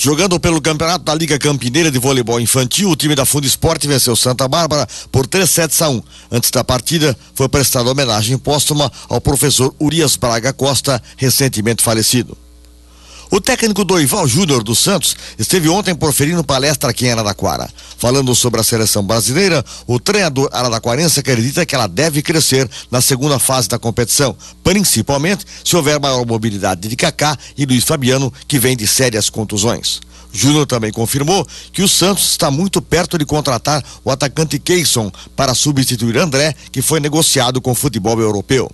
Jogando pelo campeonato da Liga Campineira de Voleibol Infantil, o time da Fundo Esporte venceu Santa Bárbara por 3 sets a 1. Antes da partida, foi prestada homenagem póstuma ao professor Urias Braga Costa, recentemente falecido. O técnico Doival Júnior dos Santos esteve ontem proferindo palestra aqui em Araraquara. Falando sobre a seleção brasileira, o treinador araraquarense acredita que ela deve crescer na segunda fase da competição, principalmente se houver maior mobilidade de Kaká e Luiz Fabiano, que vem de sérias contusões. Júnior também confirmou que o Santos está muito perto de contratar o atacante Keyson para substituir André, que foi negociado com o futebol europeu.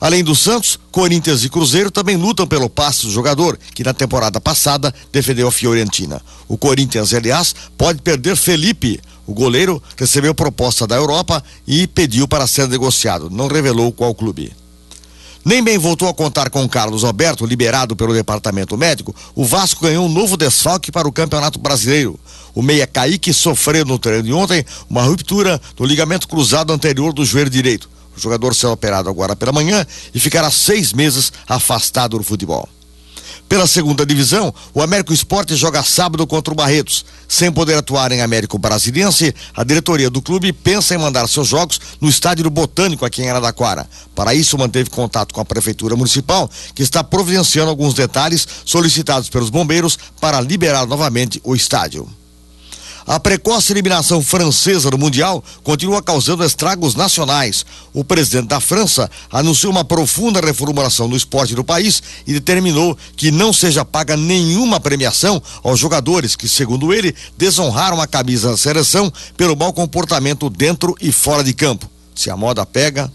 Além do Santos, Corinthians e Cruzeiro também lutam pelo passe do jogador, que na temporada passada defendeu a Fiorentina. O Corinthians, aliás, pode perder Felipe. O goleiro recebeu proposta da Europa e pediu para ser negociado. Não revelou qual clube. Nem bem voltou a contar com Carlos Alberto, liberado pelo departamento médico, o Vasco ganhou um novo desfalque para o Campeonato Brasileiro. O meia Kaique sofreu no treino de ontem uma ruptura no ligamento cruzado anterior do joelho direito. O jogador será operado agora pela manhã e ficará seis meses afastado do futebol. Pela segunda divisão, o Américo Esporte joga sábado contra o Barretos. Sem poder atuar em Américo Brasiliense, a diretoria do clube pensa em mandar seus jogos no estádio do Botânico aqui em Araraquara. Para isso, manteve contato com a prefeitura municipal, que está providenciando alguns detalhes solicitados pelos bombeiros para liberar novamente o estádio. A precoce eliminação francesa do Mundial continua causando estragos nacionais. O presidente da França anunciou uma profunda reformulação no esporte do país e determinou que não seja paga nenhuma premiação aos jogadores que, segundo ele, desonraram a camisa da seleção pelo mau comportamento dentro e fora de campo. Se a moda pega,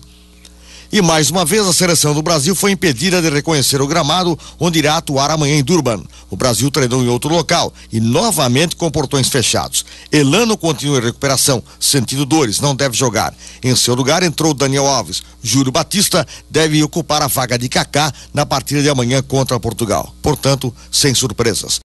e mais uma vez a seleção do Brasil foi impedida de reconhecer o gramado onde irá atuar amanhã em Durban. O Brasil treinou em outro local e novamente com portões fechados. Elano continua em recuperação, sentindo dores, não deve jogar. Em seu lugar entrou Daniel Alves. Júlio Batista deve ocupar a vaga de Kaká na partida de amanhã contra Portugal. Portanto, sem surpresas.